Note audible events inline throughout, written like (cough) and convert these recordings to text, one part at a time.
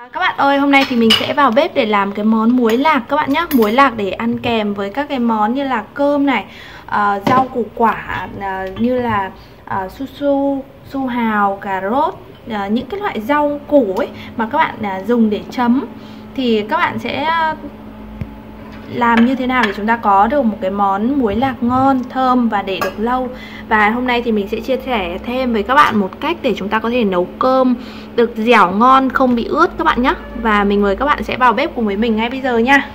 À, các bạn ơi, hôm nay thì mình sẽ vào bếp để làm cái món muối lạc các bạn nhé Muối lạc để ăn kèm với các cái món như là cơm này, uh, rau củ quả uh, như là uh, su su, su hào, cà rốt uh, Những cái loại rau củ ấy mà các bạn uh, dùng để chấm. Thì các bạn sẽ uh, làm như thế nào để chúng ta có được một cái món muối lạc ngon, thơm và để được lâu? Và hôm nay thì mình sẽ chia sẻ thêm với các bạn một cách để chúng ta có thể nấu cơm được dẻo ngon, không bị ướt các bạn nhé. Và mình mời các bạn sẽ vào bếp cùng với mình ngay bây giờ nha.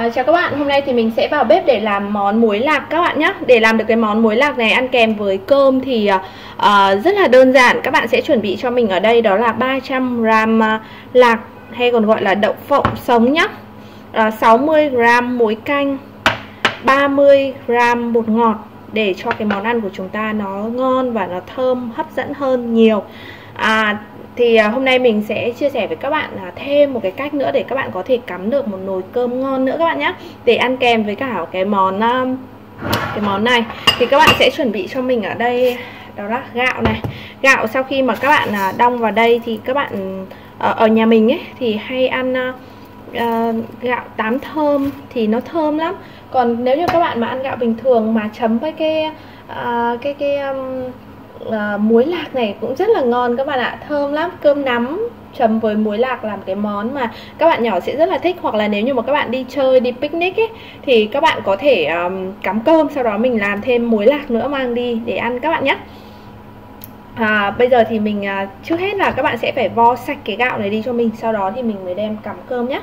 À, chào các bạn, hôm nay thì mình sẽ vào bếp để làm món muối lạc các bạn nhé Để làm được cái món muối lạc này ăn kèm với cơm thì uh, rất là đơn giản. Các bạn sẽ chuẩn bị cho mình ở đây đó là 300g lạc hay còn gọi là đậu phộng sống nhé uh, 60g muối canh 30g bột ngọt để cho cái món ăn của chúng ta nó ngon và nó thơm hấp dẫn hơn nhiều. À, thì à, hôm nay mình sẽ chia sẻ với các bạn là thêm một cái cách nữa để các bạn có thể cắm được một nồi cơm ngon nữa các bạn nhé để ăn kèm với cả cái món à, cái món này. Thì các bạn sẽ chuẩn bị cho mình ở đây đó là gạo này. Gạo sau khi mà các bạn à, đong vào đây thì các bạn ở, ở nhà mình ấy thì hay ăn uh, gạo tám thơm thì nó thơm lắm. Còn nếu như các bạn mà ăn gạo bình thường mà chấm với cái uh, cái cái um, uh, muối lạc này cũng rất là ngon các bạn ạ. Thơm lắm. Cơm nắm chấm với muối lạc làm cái món mà các bạn nhỏ sẽ rất là thích. Hoặc là nếu như mà các bạn đi chơi đi picnic ấy thì các bạn có thể um, cắm cơm sau đó mình làm thêm muối lạc nữa mang đi để ăn các bạn nhé. À, bây giờ thì mình à, trước hết là các bạn sẽ phải vo sạch cái gạo này đi cho mình. Sau đó thì mình mới đem cắm cơm nhé.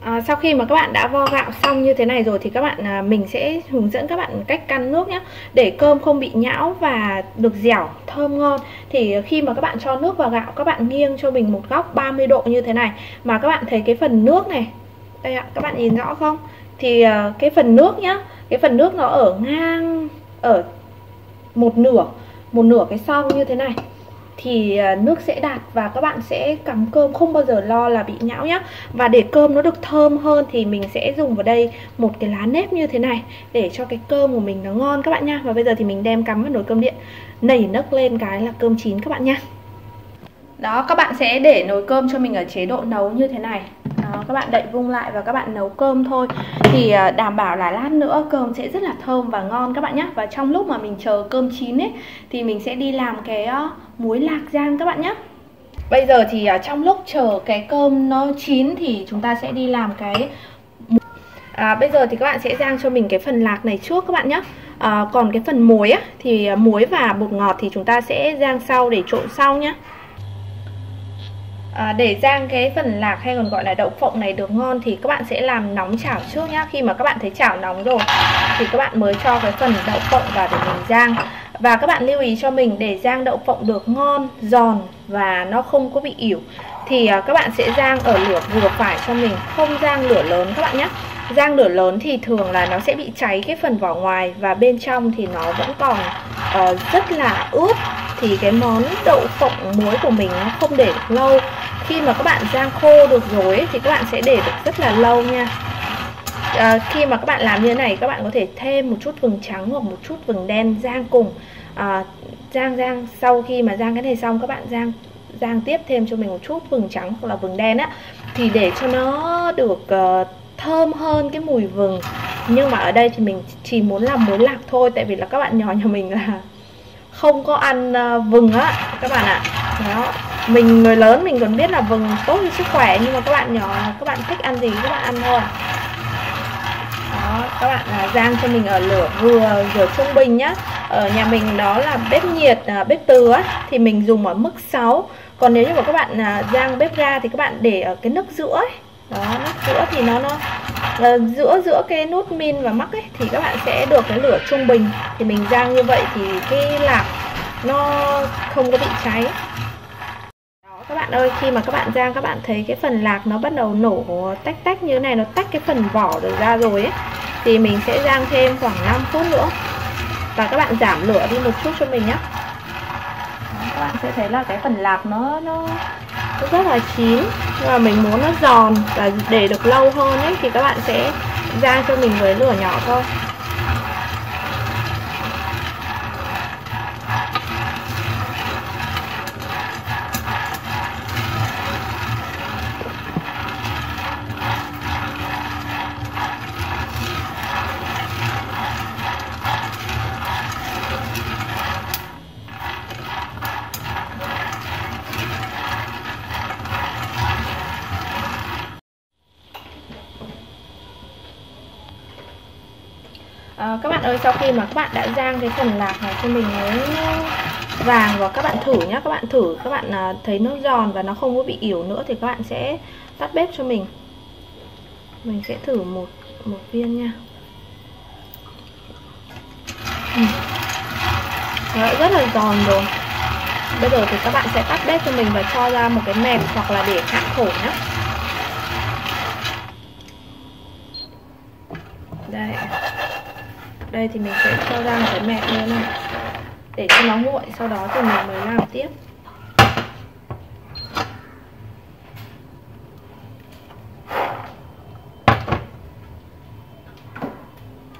À, sau khi mà các bạn đã vo gạo xong như thế này rồi thì các bạn à, mình sẽ hướng dẫn các bạn cách căn nước nhé để cơm không bị nhão và được dẻo thơm ngon. Thì khi mà các bạn cho nước vào gạo các bạn nghiêng cho mình một góc 30 độ như thế này. Mà các bạn thấy cái phần nước này đây ạ các bạn nhìn rõ không? Thì à, cái phần nước nhá cái phần nước nó ở ngang ở một nửa một nửa cái xong như thế này thì à, nước sẽ đạt và các bạn sẽ cắm cơm không bao giờ lo là bị nhão nhá. Và để cơm nó được thơm hơn thì mình sẽ dùng vào đây một cái lá nếp như thế này để cho cái cơm của mình nó ngon các bạn nha và bây giờ thì mình đem cắm vào nồi cơm điện. Nảy nấc lên cái là cơm chín các bạn nha đó, các bạn sẽ để nồi cơm cho mình ở chế độ nấu như thế này các bạn đậy vung lại và các bạn nấu cơm thôi. Thì à, đảm bảo là lát nữa cơm sẽ rất là thơm và ngon các bạn nhé và trong lúc mà mình chờ cơm chín ấy thì mình sẽ đi làm cái ờ, muối lạc rang các bạn nhé bây giờ thì à, trong lúc chờ cái cơm nó chín thì chúng ta sẽ đi làm cái à, bây giờ thì các bạn sẽ rang cho mình cái phần lạc này trước các bạn nhé à, còn cái phần muối á, thì à, muối và bột ngọt thì chúng ta sẽ rang sau để trộn sau nhé à, để rang cái phần lạc hay còn gọi là đậu phộng này được ngon thì các bạn sẽ làm nóng chảo trước nhá. Khi mà các bạn thấy chảo nóng rồi thì các bạn mới cho cái phần đậu phộng vào để mình rang. Và các bạn lưu ý cho mình để rang đậu phộng được ngon giòn và nó không có bị ỉu thì à, các bạn sẽ rang ở lửa vừa phải cho mình không rang lửa lớn các bạn nhé rang lửa lớn thì thường là nó sẽ bị cháy cái phần vỏ ngoài và bên trong thì nó vẫn còn uh, rất là ướt. Thì cái món đậu phộng muối của mình nó không để được lâu khi mà các bạn rang khô được rồi ấy, thì các bạn sẽ để được rất là lâu nha. À, khi mà các bạn làm như thế này các bạn có thể thêm một chút vừng trắng hoặc một chút vừng đen rang cùng. À, rang rang sau khi mà rang cái này xong các bạn rang rang tiếp thêm cho mình một chút vừng trắng hoặc là vừng đen á thì để cho nó được uh, thơm hơn cái mùi vừng. Nhưng mà ở đây thì mình chỉ muốn làm muối lạc thôi tại vì là các bạn nhỏ nhà mình là không có ăn uh, vừng á các bạn ạ. Đó mình người lớn mình còn biết là vừng tốt cho sức khỏe nhưng mà các bạn nhỏ các bạn thích ăn gì các bạn ăn thôi. Đó các bạn là rang cho mình ở lửa vừa lửa trung bình nhá. Ở nhà mình đó là bếp nhiệt à, bếp từ á thì mình dùng ở mức 6 còn nếu như mà các bạn à, rang bếp ga thì các bạn để ở cái nước giữa ấy. Đó nước giữa thì nó nó à, giữa giữa cái nút min và mắc ấy thì các bạn sẽ được cái lửa trung bình. Thì mình rang như vậy thì cái lạc nó không có bị cháy các bạn ơi khi mà các bạn rang các bạn thấy cái phần lạc nó bắt đầu nổ tách tách như thế này nó tách cái phần vỏ được ra rồi ấy thì mình sẽ rang thêm khoảng 5 phút nữa. Và các bạn giảm lửa đi một chút cho mình nhé các bạn sẽ thấy là cái phần lạc nó nó, nó rất là chín nhưng mà mình muốn nó giòn và để được lâu hơn ấy thì các bạn sẽ rang cho mình với lửa nhỏ thôi. À, các bạn ơi sau khi mà các bạn đã rang cái phần lạc này cho mình nó vàng và các bạn thử nhá. Các bạn thử các bạn à, thấy nó giòn và nó không có bị ỉu nữa thì các bạn sẽ tắt bếp cho mình. Mình sẽ thử một một viên nha. Ừ. Đó, rất là giòn rồi. Bây giờ thì các bạn sẽ tắt bếp cho mình và cho ra một cái mẹp hoặc là để hạ khổ nhé đây đây thì mình sẽ cho ra một cái như nữa này. Để cho nó nguội sau đó thì mình mới làm tiếp.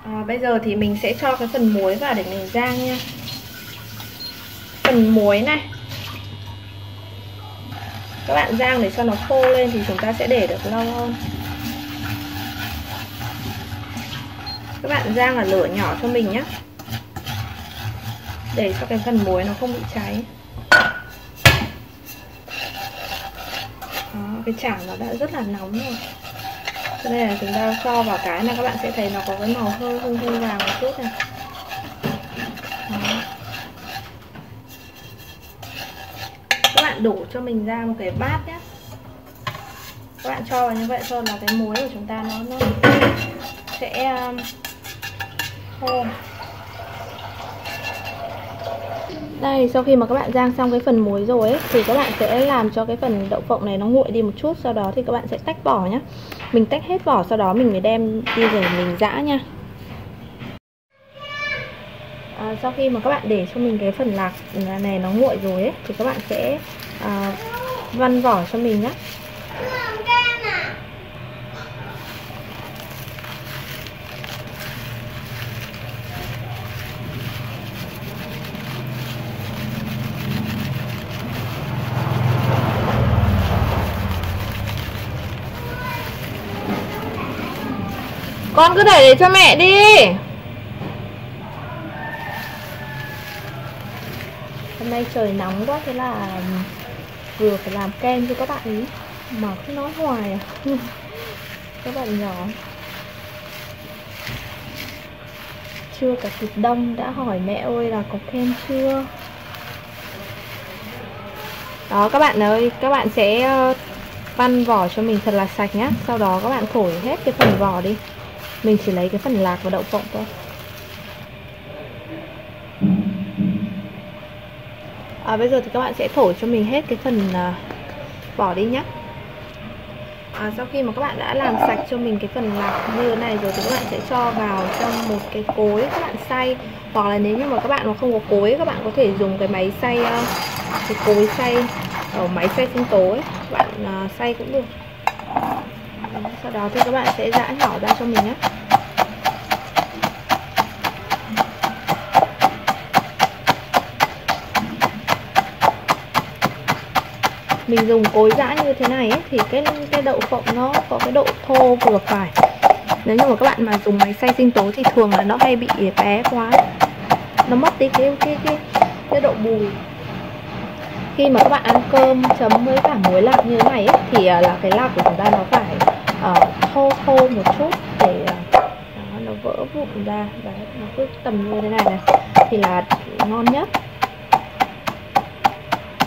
À, bây giờ thì mình sẽ cho cái phần muối vào để mình rang nha. Phần muối này. Các bạn rang để cho nó khô lên thì chúng ta sẽ để được lâu hơn. Các bạn rang là lửa nhỏ cho mình nhé để cho cái phần muối nó không bị cháy. Đó, cái chảo nó đã rất là nóng rồi. Cho nên là chúng ta cho vào cái này các bạn sẽ thấy nó có cái màu hơi hơi hơi vàng một chút này. Đó. các bạn đổ cho mình ra một cái bát nhé các bạn cho vào như vậy cho là cái muối của chúng ta nó nó sẽ um, khô đây sau khi mà các bạn rang xong cái phần muối rồi ấy thì các bạn sẽ làm cho cái phần đậu phộng này nó nguội đi một chút sau đó thì các bạn sẽ tách vỏ nhé mình tách hết vỏ sau đó mình mới đem đi rồi mình giã nha. À, sau khi mà các bạn để cho mình cái phần lạc này nó nguội rồi ấy thì các bạn sẽ à, văn vỏ cho mình nhé Con cứ để để cho mẹ đi. Hôm nay trời nóng quá Thế là vừa phải làm kem cho các bạn ý. Mà cứ nói hoài à. (laughs) Các bạn nhỏ. Chưa cả kịp đông đã hỏi mẹ ơi là có kem chưa? Đó các bạn ơi Các bạn sẽ văn vỏ cho mình thật là sạch nhá. Sau đó các bạn phổi hết cái phần vỏ đi mình chỉ lấy cái phần lạc và đậu phộng thôi. À, bây giờ thì các bạn sẽ thổi cho mình hết cái phần à, vỏ đi nhé à, sau khi mà các bạn đã làm sạch cho mình cái phần lạc như thế này rồi thì các bạn sẽ cho vào trong một cái cối các bạn xay. Hoặc là nếu như mà các bạn mà không có cối các bạn có thể dùng cái máy xay à, cái cối xay ở máy xay sinh tố ấy. Các bạn à, xay cũng được sau đó thì các bạn sẽ giã nhỏ ra cho mình nhé. Mình dùng cối giã như thế này ấy, thì cái cái đậu phộng nó có cái độ thô vừa phải. Nếu như mà các bạn mà dùng máy xay sinh tố thì thường là nó hay bị bé quá. Nó mất đi cái cái cái cái độ bùi khi mà các bạn ăn cơm chấm với cả muối lạc như thế này ấy, thì à, là cái lạc của chúng ta nó phải Ờ, uh, thô thô một chút để uh, nó vỡ vụn ra. Và nó cứ tầm như thế này này thì là ngon nhất.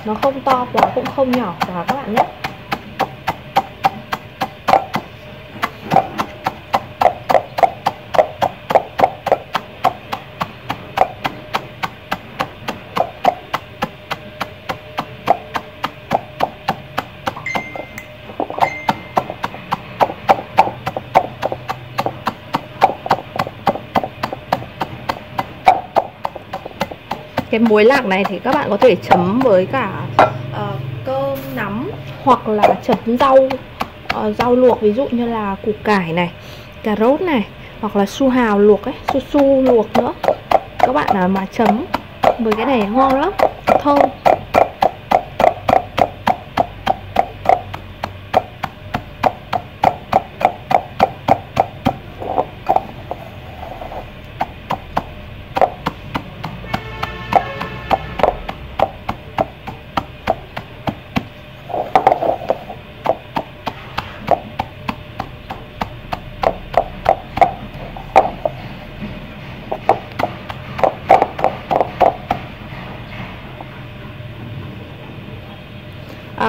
Nó không to quá cũng không nhỏ quá các bạn nhé. Cái muối lạc này thì các bạn có thể chấm với cả uh, cơm nắm hoặc là chấm rau uh, rau luộc ví dụ như là củ cải này cà rốt này hoặc là su hào luộc ấy su su luộc nữa. Các bạn nào mà chấm với cái này ngon lắm thơm.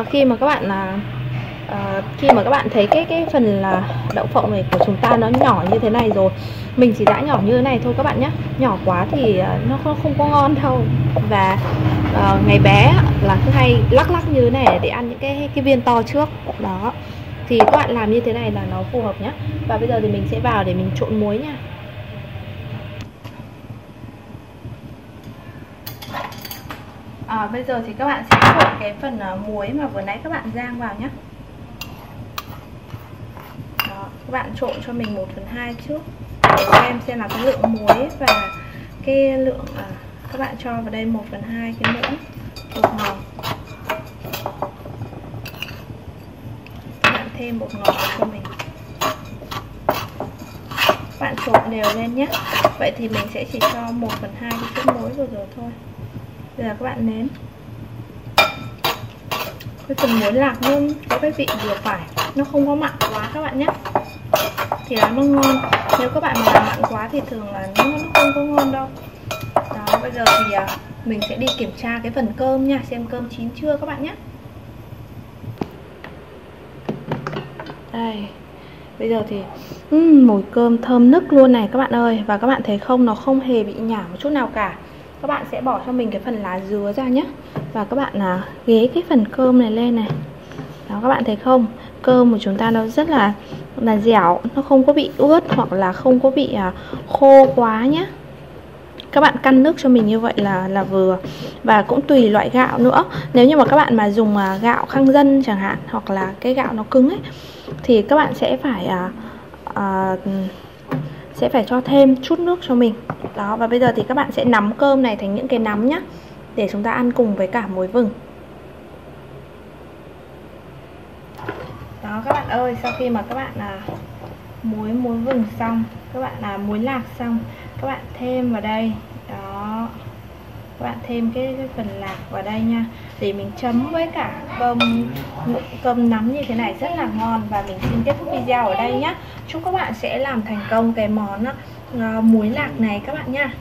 Khi mà các bạn là uh, khi mà các bạn thấy cái cái phần là đậu phộng này của chúng ta nó nhỏ như thế này rồi mình chỉ đã nhỏ như thế này thôi các bạn nhé nhỏ quá thì à, nó không, không có ngon đâu. Và uh, ngày bé là cứ hay lắc lắc như thế này để ăn những cái cái viên to trước. Đó. Thì các bạn làm như thế này là nó phù hợp nhé và bây giờ thì mình sẽ vào để mình trộn muối nha. À, bây giờ thì các bạn sẽ trộn cái phần uh, muối mà vừa nãy các bạn rang vào nhé Đó, các bạn trộn cho mình 1 phần 2 trước. Để xem xem là cái lượng muối và cái lượng à, các bạn cho vào đây 1 phần 2 cái muỗng bột ngọt. Các bạn thêm bột ngọt cho mình. Bạn trộn đều lên nhé. Vậy thì mình sẽ chỉ cho 1 phần 2 cái chút muối vừa rồi thôi bây giờ các bạn nếm. Cái phần muối lạc luôn có cái vị vừa phải. Nó không có mặn quá các bạn nhé. Thì là nó ngon. Nếu các bạn mà làm mặn quá thì thường là nó, nó không có ngon đâu. Đó bây giờ thì à, mình sẽ đi kiểm tra cái phần cơm nha. Xem cơm chín chưa các bạn nhé. Đây. Bây giờ thì um, mùi cơm thơm nức luôn này các bạn ơi. Và các bạn thấy không? Nó không hề bị nhả một chút nào cả các bạn sẽ bỏ cho mình cái phần lá dứa ra nhé. Và các bạn là ghế cái phần cơm này lên này. Đó các bạn thấy không? Cơm của chúng ta nó rất là là dẻo nó không có bị ướt hoặc là không có bị à, khô quá nhé. Các bạn căn nước cho mình như vậy là là vừa. Và cũng tùy loại gạo nữa. Nếu như mà các bạn mà dùng à, gạo khang dân chẳng hạn hoặc là cái gạo nó cứng ấy thì các bạn sẽ phải à, à, sẽ phải cho thêm chút nước cho mình. Đó, và bây giờ thì các bạn sẽ nắm cơm này thành những cái nắm nhá, để chúng ta ăn cùng với cả muối vừng. Đó, các bạn ơi, sau khi mà các bạn là muối muối vừng xong, các bạn là muối lạc xong, các bạn thêm vào đây. Đó các bạn thêm cái, cái phần lạc vào đây nha. Để mình chấm với cả cơm cơm nắm như thế này rất là ngon. Và mình xin kết thúc video ở đây nhé chúc các bạn sẽ làm thành công cái món uh, muối lạc này các bạn nha.